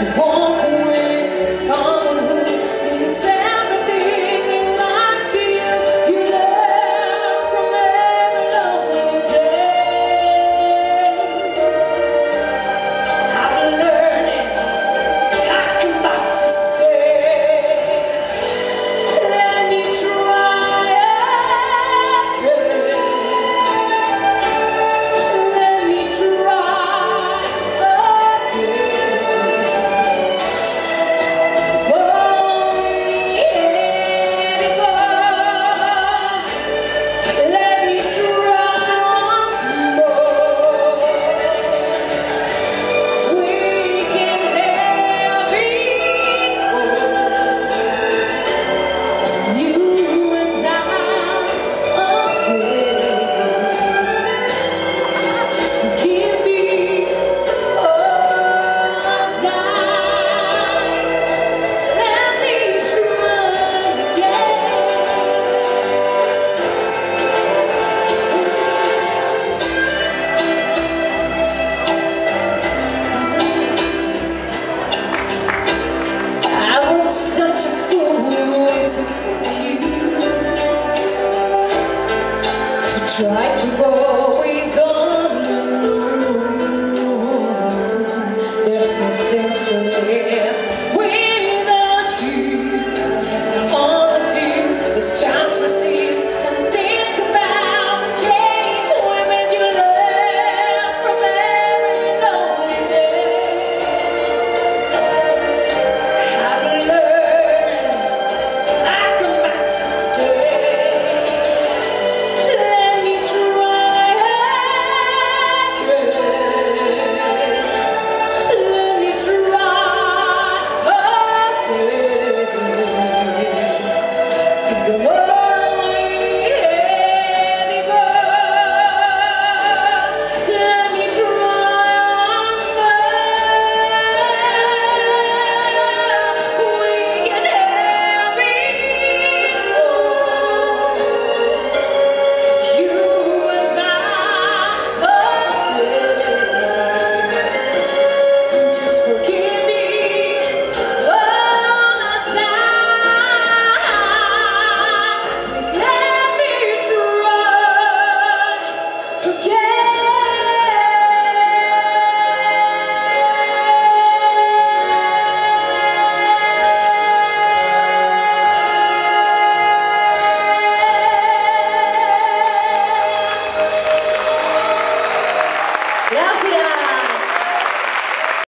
Vamos! right?